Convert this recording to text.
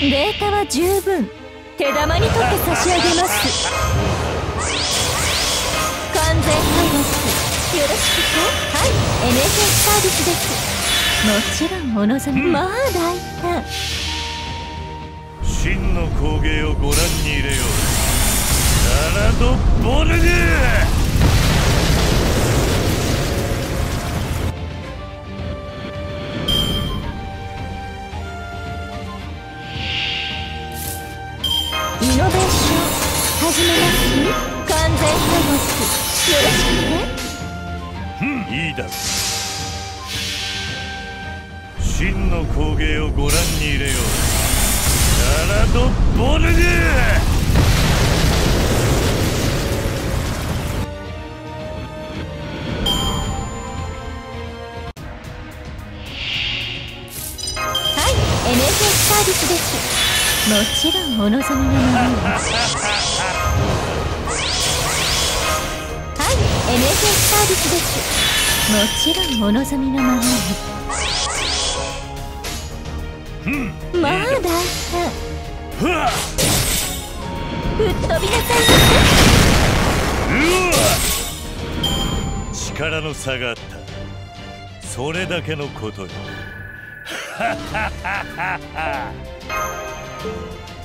データは十分。手玉に取って差し上げます。完全敗北よろしくとはい。NHS サービスです。もちろんお望み、うん、まあ大胆。真の工芸をご覧に入れよう。ナラドボルグイノベーション始めます完全敗北よろしくねうんいいだ真の工芸をご覧に入れようナラドボルグはい NHS サービスです。ちろんお望みのまま。にはい。NHS サービスですもちろんお望みのままにまあ大胆吹っ飛びなさい。ませ力の差があったそれだけのことよ Ha ha ha Thank you.